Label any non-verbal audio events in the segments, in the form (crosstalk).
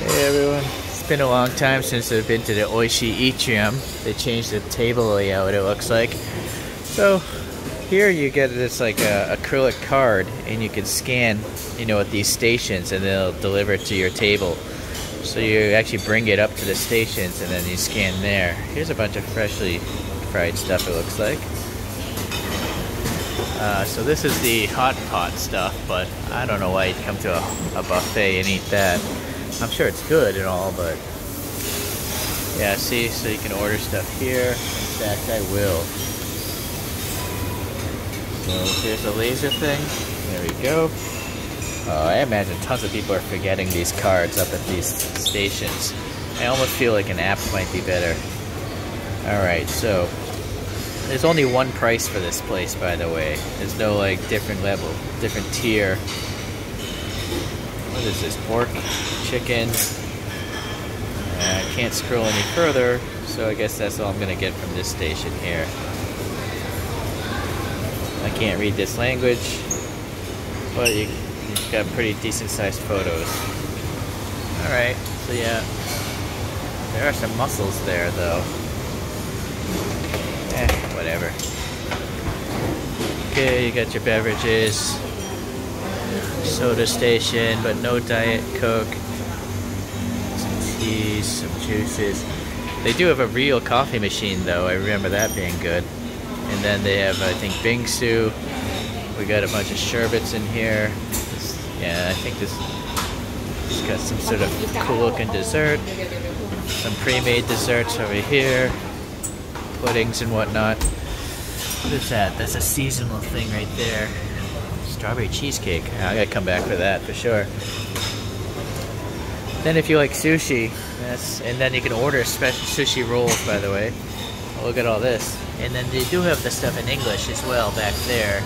Hey everyone. It's been a long time since I've been to the Oishi Eatrium. They changed the table layout it looks like. So here you get this like a acrylic card and you can scan, you know, at these stations and they'll deliver it to your table. So you actually bring it up to the stations and then you scan there. Here's a bunch of freshly fried stuff it looks like. Uh, so this is the hot pot stuff, but I don't know why you'd come to a, a buffet and eat that. I'm sure it's good and all, but yeah, see, so you can order stuff here. In fact, I will. So here's the laser thing. There we go. Uh, I imagine tons of people are forgetting these cards up at these stations. I almost feel like an app might be better. Alright, so there's only one price for this place, by the way. There's no like different level, different tier. What is this? Pork, chicken. Uh, I can't scroll any further, so I guess that's all I'm gonna get from this station here. I can't read this language, but you, you've got pretty decent sized photos. Alright, so yeah. There are some mussels there though. Eh, whatever. Okay, you got your beverages soda station, but no Diet Coke. Some teas, some juices. They do have a real coffee machine, though. I remember that being good. And then they have, I think, Bingsu. We got a bunch of sherbets in here. Yeah, I think this has got some sort of cool-looking dessert. Some pre-made desserts over here. Puddings and whatnot. What is that? That's a seasonal thing right there strawberry cheesecake. I gotta come back for that for sure. Then if you like sushi, that's and then you can order special sushi rolls by the way. Oh, look at all this. And then they do have the stuff in English as well back there.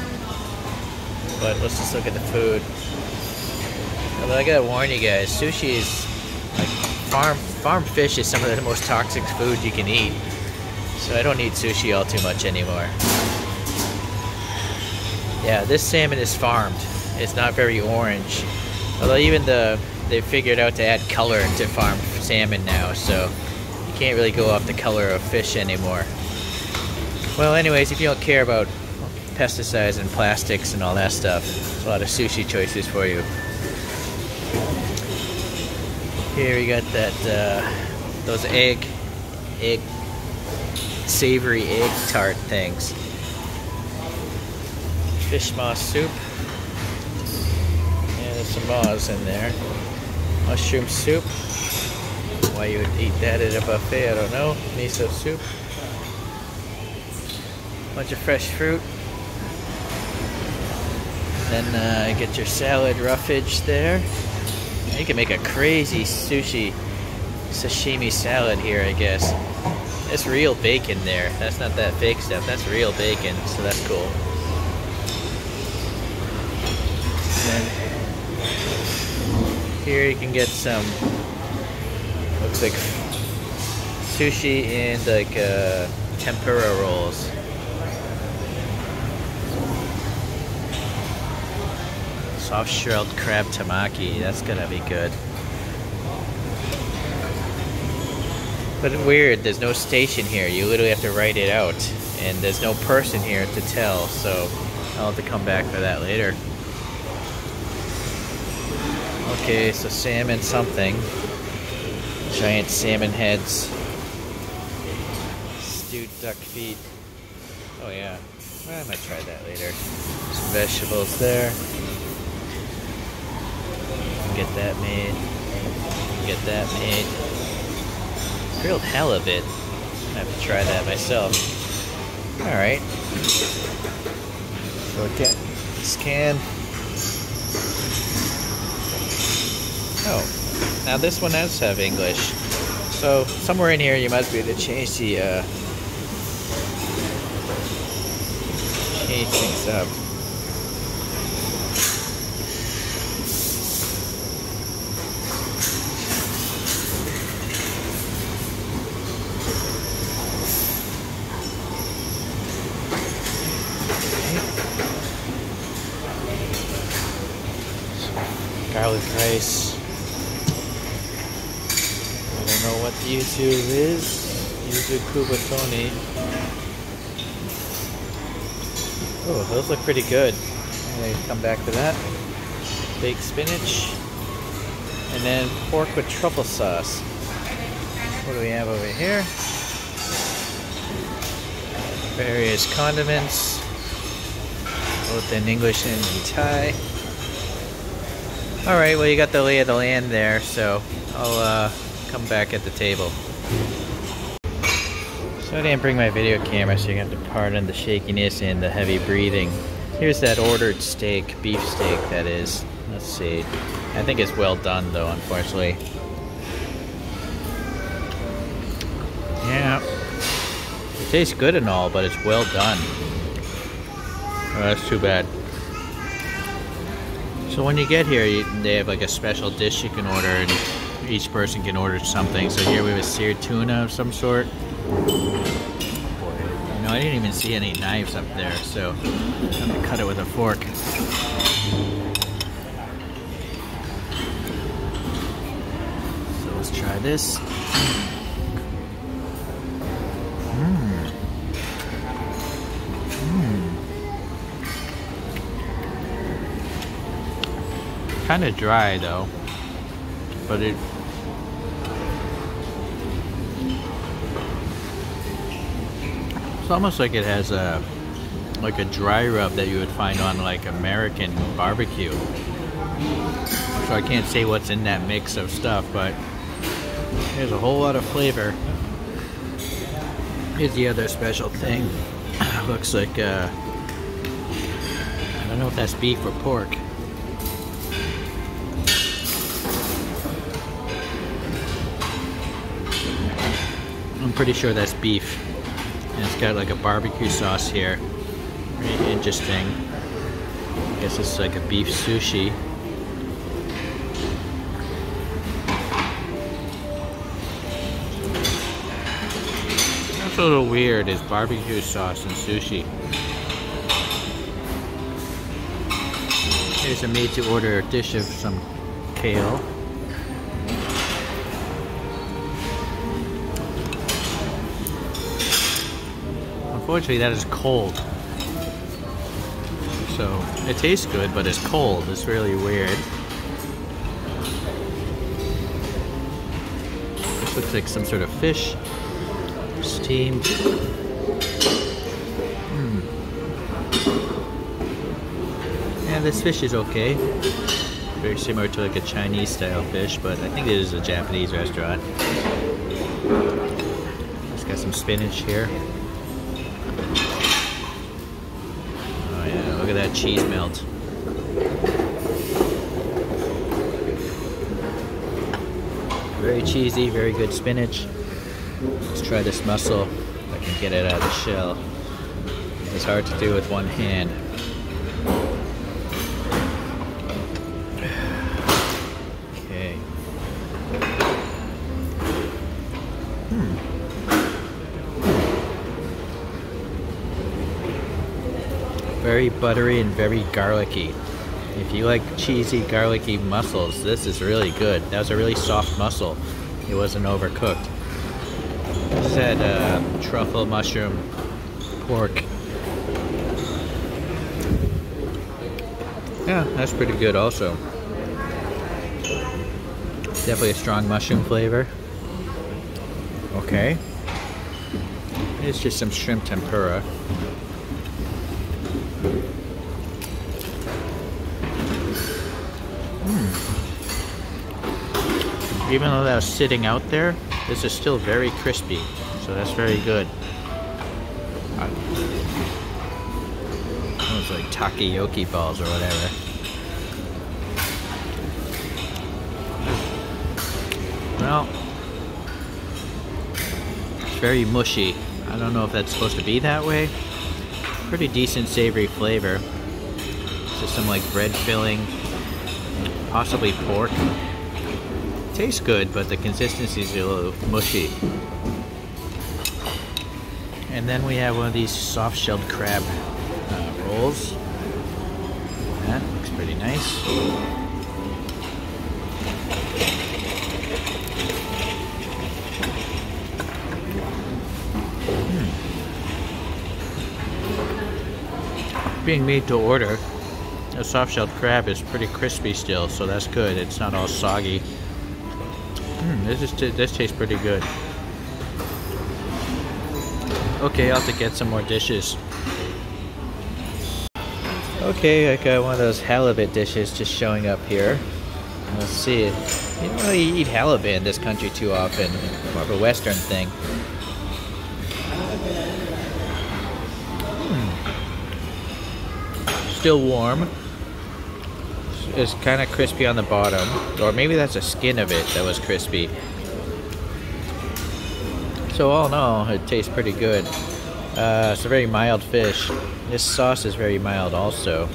But let's just look at the food. Although I gotta warn you guys, sushi is like farm farm fish is some of the most toxic food you can eat. So I don't eat sushi all too much anymore. Yeah, this salmon is farmed. It's not very orange. Although even the they figured out to add color to farm salmon now, so you can't really go off the color of fish anymore. Well, anyways, if you don't care about pesticides and plastics and all that stuff, there's a lot of sushi choices for you. Here we got that uh, those egg egg savory egg tart things fish moss soup. And there's some moss in there. Mushroom soup. Why you would eat that at a buffet, I don't know. Miso soup. Bunch of fresh fruit. Then uh, get your salad roughage there. You can make a crazy sushi sashimi salad here, I guess. That's real bacon there. That's not that fake stuff. That's real bacon, so that's cool. Here you can get some looks like sushi and like uh, tempura rolls. Soft shelled crab tamaki, that's gonna be good. But weird, there's no station here. You literally have to write it out. And there's no person here to tell, so I'll have to come back for that later. Okay, so salmon something. Giant salmon heads. Stewed duck feet. Oh yeah, I might try that later. Some vegetables there. Get that made. Get that made. Grilled halibut. I have to try that myself. Alright. So get scan. Oh, now this one does have English. So somewhere in here you must be able to change the uh, change things up. garlic rice. Yuzu Riz, yuzu kubatoni. Oh, those look pretty good. I'm come back to that. Baked spinach. And then pork with truffle sauce. What do we have over here? Various condiments, both in English and in Thai. Alright, well you got the lay of the land there, so I'll uh, come back at the table. So I didn't bring my video camera, so you have to pardon the shakiness and the heavy breathing. Here's that ordered steak, beef steak that is. Let's see. I think it's well done though, unfortunately. Yeah. It tastes good and all, but it's well done. Oh, that's too bad. So when you get here, you, they have like a special dish you can order, and each person can order something. So here we have a seared tuna of some sort. You know, I didn't even see any knives up there, so I'm gonna cut it with a fork. So let's try this. Hmm. Hmm. kind of dry though, but it it's almost like it has a like a dry rub that you would find on like American barbecue. So I can't say what's in that mix of stuff, but there's a whole lot of flavor. Here's the other special thing. (coughs) Looks like uh, I don't know if that's beef or pork. I'm pretty sure that's beef. It's got like a barbecue sauce here. Interesting. I guess it's like a beef sushi. That's a little weird is barbecue sauce and sushi. Here's a made to order a dish of some kale. Unfortunately, that is cold. So, it tastes good, but it's cold. It's really weird. This looks like some sort of fish. Steamed. Mm. Yeah, this fish is okay. Very similar to like a Chinese style fish, but I think it is a Japanese restaurant. It's got some spinach here. Oh, look at that cheese melt. Very cheesy, very good spinach. Let's try this mussel. I can get it out of the shell. It's hard to do with one hand. Very buttery and very garlicky. If you like cheesy, garlicky mussels, this is really good. That was a really soft mussel. It wasn't overcooked. Had uh, truffle, mushroom, pork. Yeah, that's pretty good also. Definitely a strong mushroom flavor. Okay. It's just some shrimp tempura. Even though that was sitting out there, this is still very crispy. So that's very good. It's like takoyaki balls or whatever. Well, it's very mushy. I don't know if that's supposed to be that way. Pretty decent savory flavor. Just some like bread filling, possibly pork tastes good, but the consistency is a little mushy. And then we have one of these soft-shelled crab uh, rolls. That looks pretty nice. Hmm. Being made to order, a soft-shelled crab is pretty crispy still, so that's good. It's not all soggy. This is this tastes pretty good. Okay, I'll have to get some more dishes. Okay, I got one of those halibut dishes just showing up here. Let's see. You don't really eat halibut in this country too often. More of a Western thing. Hmm. Still warm. It's kind of crispy on the bottom. Or maybe that's the skin of it that was crispy. So all in all, it tastes pretty good. Uh, it's a very mild fish. This sauce is very mild also.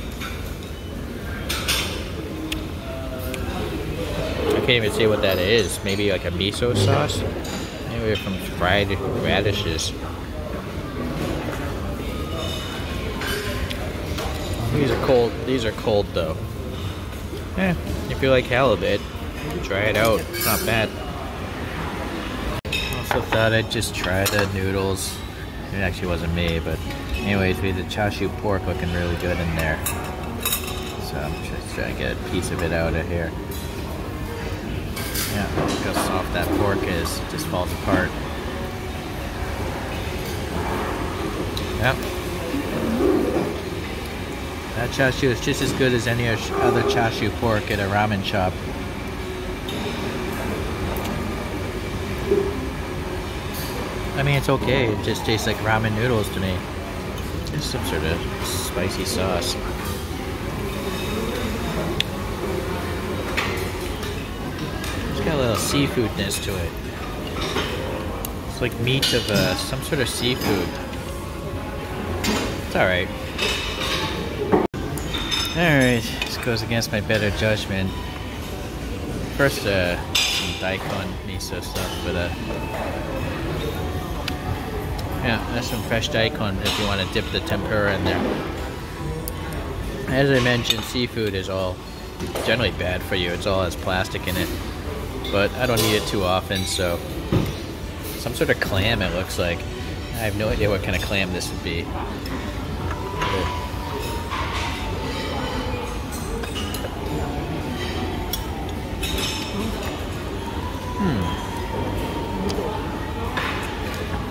I can't even say what that is. Maybe like a miso sauce? Maybe from fried radishes. These are cold. These are cold though. Eh, if you like halibut, try it out. It's not bad. Also thought I'd just try the noodles. It actually wasn't me, but anyways, we had the chashu pork looking really good in there. So I'm just trying to get a piece of it out of here. Yeah, how soft that pork is. It just falls apart. Yep. That chashu is just as good as any other chashu pork at a ramen shop. I mean, it's okay. It just tastes like ramen noodles to me. It's some sort of spicy sauce. It's got a little seafoodness to it. It's like meat of uh, some sort of seafood. It's alright. Alright, this goes against my better judgment. First, uh, some daikon miso stuff, but uh, yeah, that's some fresh daikon if you want to dip the tempura in there. As I mentioned, seafood is all generally bad for you. It's all has plastic in it. But I don't eat it too often, so some sort of clam it looks like. I have no idea what kind of clam this would be.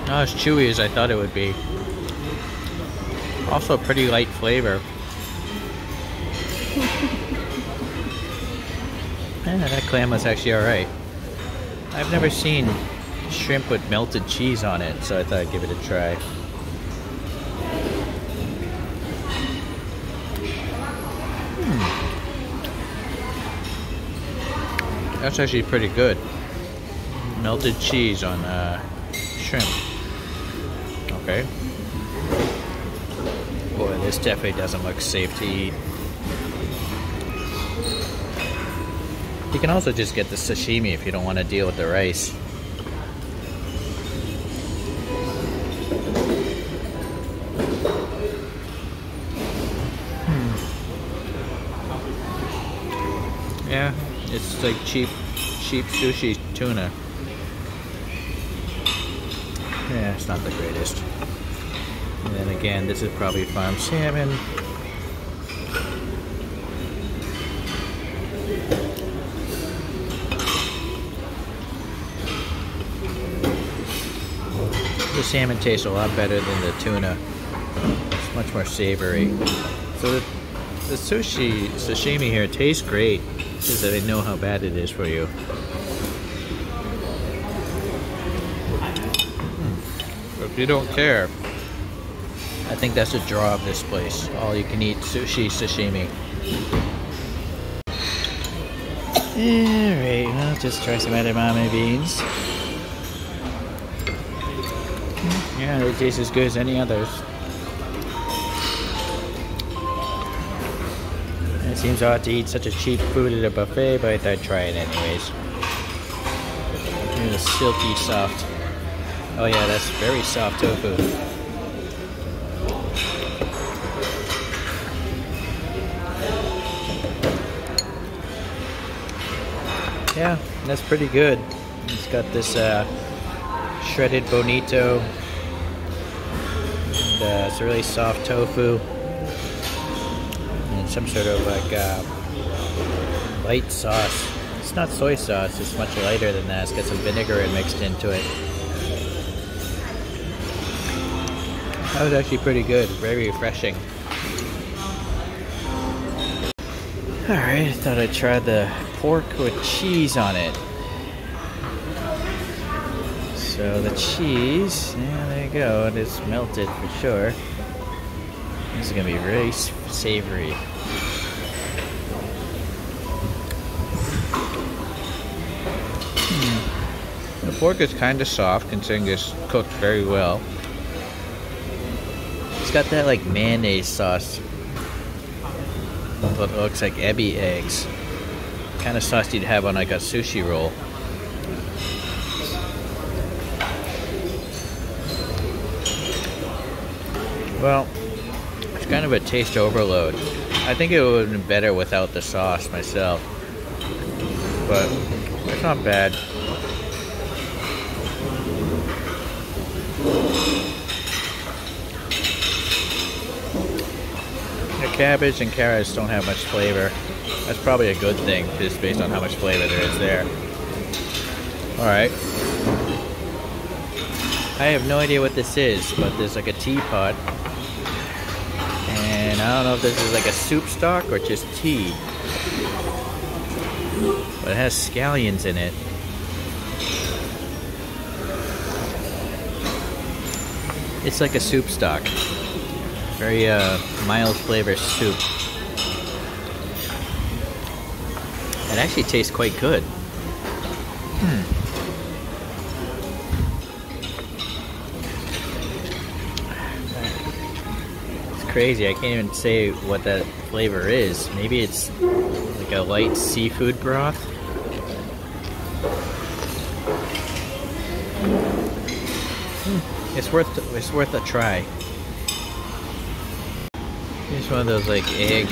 Not as chewy as I thought it would be. Also pretty light flavor. yeah, (laughs) that clam was actually alright. I've never seen shrimp with melted cheese on it, so I thought I'd give it a try. Hmm. That's actually pretty good. Melted cheese on uh, shrimp. Okay. Boy, this definitely doesn't look safe to eat. You can also just get the sashimi if you don't want to deal with the rice. Hmm. Yeah, it's like cheap, cheap sushi tuna. Yeah, it's not the greatest. And then again, this is probably farm salmon. The salmon tastes a lot better than the tuna. It's much more savory. So the, the sushi, sashimi here tastes great. Just that I know how bad it is for you. You don't care, I think that's the draw of this place. All you can eat sushi, sashimi. Alright, well, just try some edamame beans. Yeah, they taste as good as any others. It seems odd to eat such a cheap food at a buffet, but I thought I'd try it anyways. It's silky soft. Oh yeah, that's very soft tofu. Yeah, that's pretty good. It's got this uh, shredded bonito. And, uh, it's a really soft tofu. And some sort of like uh, light sauce. It's not soy sauce, it's much lighter than that. It's got some vinegar mixed into it. That was actually pretty good, very refreshing. Alright, I thought I'd try the pork with cheese on it. So the cheese, yeah, there you go. It is melted for sure. This is gonna be really savory. Hmm. The pork is kind of soft, considering it's cooked very well. It's got that like mayonnaise sauce. What looks like ebi eggs. Kind of sauce you'd have on like a sushi roll. Well, it's kind of a taste overload. I think it would have been better without the sauce myself. But it's not bad. Cabbage and carrots don't have much flavor. That's probably a good thing, just based on how much flavor there is there. Alright. I have no idea what this is, but there's like a teapot and I don't know if this is like a soup stock or just tea. But it has scallions in it. It's like a soup stock. Very uh, mild flavor soup. It actually tastes quite good. Hmm. crazy. I can't even say what that flavor is. Maybe it's like a light seafood broth. Hmm. It's worth it's worth a try. It's one of those like egg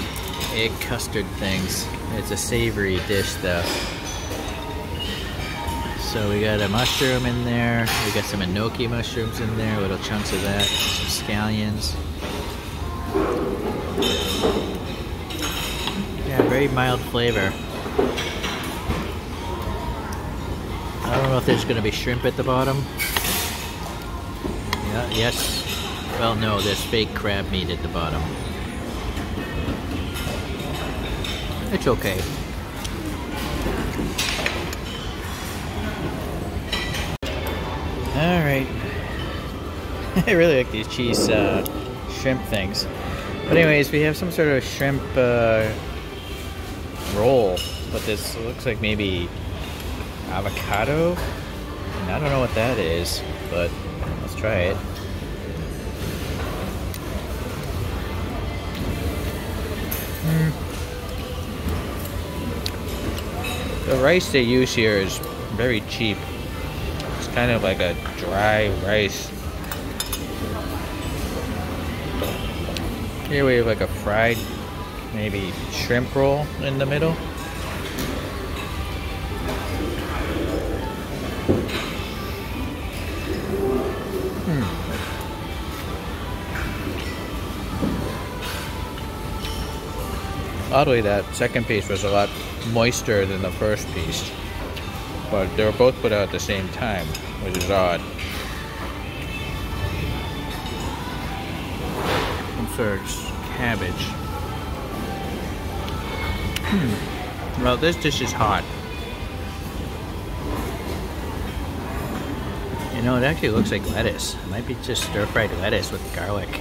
egg custard things. It's a savory dish though. So we got a mushroom in there. We got some enoki mushrooms in there, little chunks of that, some scallions. Yeah, very mild flavor. I don't know if there's to be shrimp at the bottom. Yeah, yes. Well, no, there's fake crab meat at the bottom. It's okay. Alright. (laughs) I really like these cheese uh, shrimp things. But anyways, we have some sort of shrimp uh, roll, but this looks like maybe avocado. And I don't know what that is, but let's try it. The rice they use here is very cheap. It's kind of like a dry rice Here we have like a fried, maybe shrimp roll in the middle. Hmm. Oddly, that second piece was a lot moister than the first piece. But they were both put out at the same time, which is odd. first. Cabbage. Hmm. Well, this dish is hot. You know, it actually looks like lettuce. It might be just stir-fried lettuce with garlic.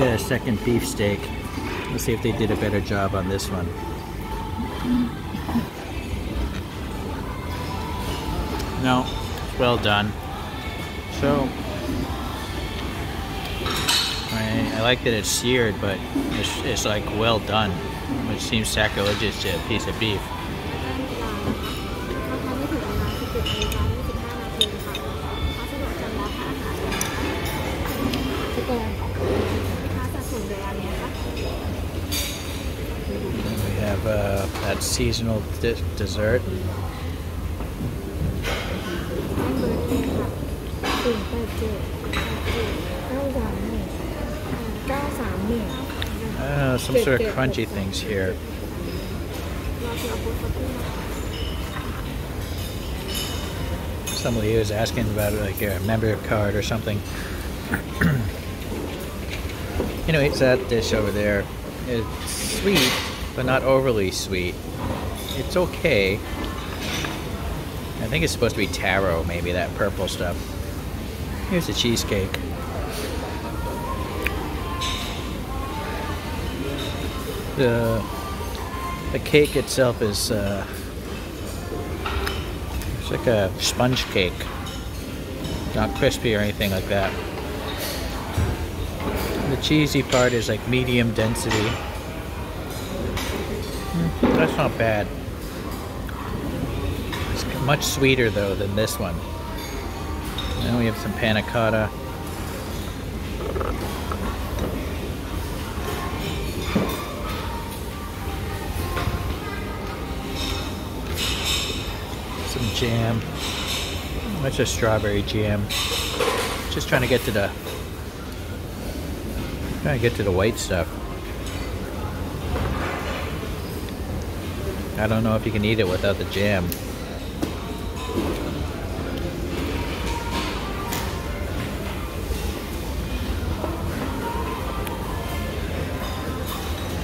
Got a second beef steak. Let's see if they did a better job on this one. No, well done. So, I, I like that it's seared, but it's, it's like well done, which seems sacrilegious to a piece of beef. uh, that seasonal dessert. Uh, some sort of crunchy things here. Somebody was asking about like a member card or something. (clears throat) Anyways, that dish over there is sweet but not overly sweet. It's okay. I think it's supposed to be taro, maybe that purple stuff. Here's the cheesecake. The the cake itself is uh, it's like a sponge cake, not crispy or anything like that. The cheesy part is like medium density. That's not bad. It's much sweeter though than this one. Then we have some panna cotta. Some jam. That's a strawberry jam. Just trying to get to the trying to get to the white stuff. I don't know if you can eat it without the jam.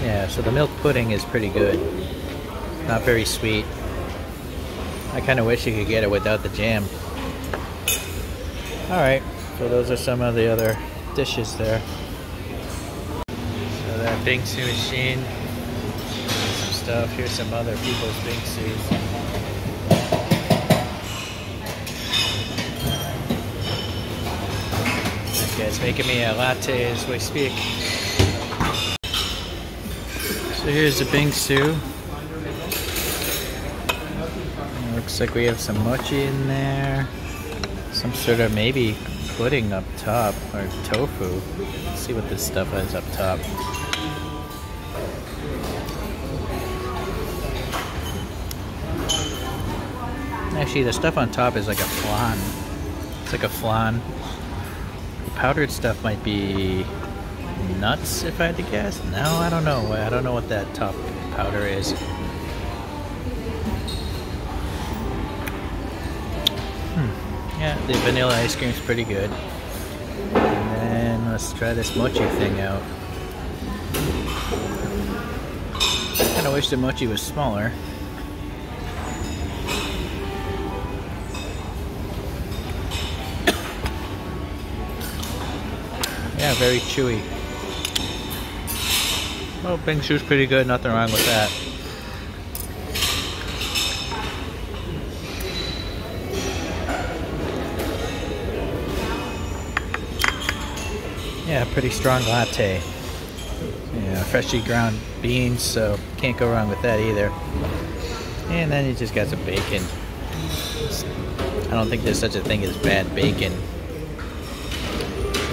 Yeah, so the milk pudding is pretty good. Not very sweet. I kind of wish you could get it without the jam. Alright, so those are some of the other dishes there. So that Bingsu machine, stuff. Here's some other people's Bingsus. That guy's making me a latte as we speak. So here's the Bingsu. Looks like we have some mochi in there. Some sort of maybe pudding up top or tofu. Let's see what this stuff is up top. Actually, the stuff on top is like a flan. It's like a flan. The Powdered stuff might be nuts, if I had to guess. No, I don't know. I don't know what that top powder is. Hmm. Yeah, the vanilla ice cream's pretty good. And then let's try this mochi thing out. Kinda wish the mochi was smaller. Yeah, very chewy. Well, Bingsu's pretty good, nothing wrong with that. Yeah, pretty strong latte. Yeah, freshly ground beans, so can't go wrong with that either. And then you just got some bacon. I don't think there's such a thing as bad bacon.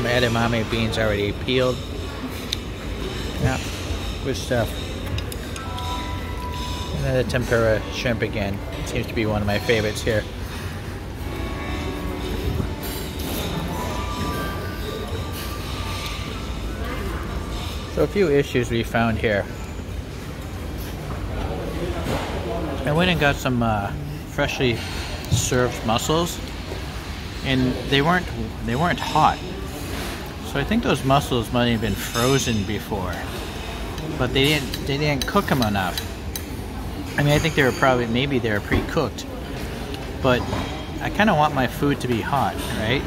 Some edamame beans already peeled. Yeah, good stuff. And then the tempura shrimp again. Seems to be one of my favorites here. So a few issues we found here. I went and got some uh, freshly served mussels, and they weren't they weren't hot. So I think those mussels might have been frozen before, but they didn't they didn't cook them enough. I mean, I think they were probably maybe they were pre-cooked, but I kind of want my food to be hot, right?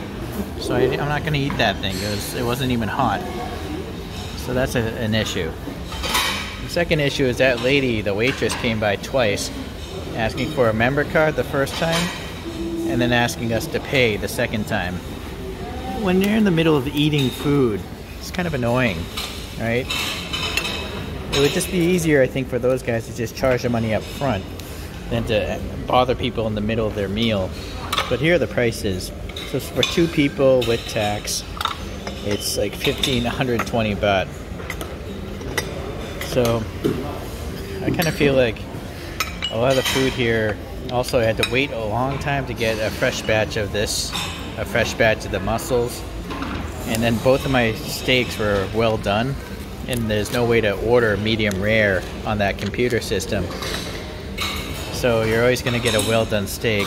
So I, I'm not going to eat that thing. Was it wasn't even hot. So that's a, an issue. The second issue is that lady, the waitress, came by twice, asking for a member card the first time, and then asking us to pay the second time. When you're in the middle of eating food, it's kind of annoying, right? It would just be easier, I think, for those guys to just charge the money up front than to bother people in the middle of their meal. But here are the prices. So for two people with tax, it's like 1520 baht. So I kind of feel like a lot of the food here also I had to wait a long time to get a fresh batch of this a fresh batch of the mussels. And then both of my steaks were well done. And there's no way to order medium rare on that computer system. So you're always going to get a well done steak.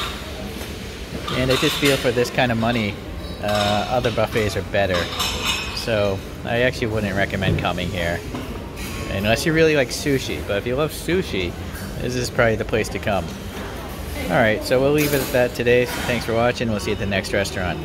And I just feel for this kind of money, uh, other buffets are better. So I actually wouldn't recommend coming here. Unless you really like sushi. But if you love sushi, this is probably the place to come. Alright, so we'll leave it at that today. So thanks for watching. We'll see you at the next restaurant.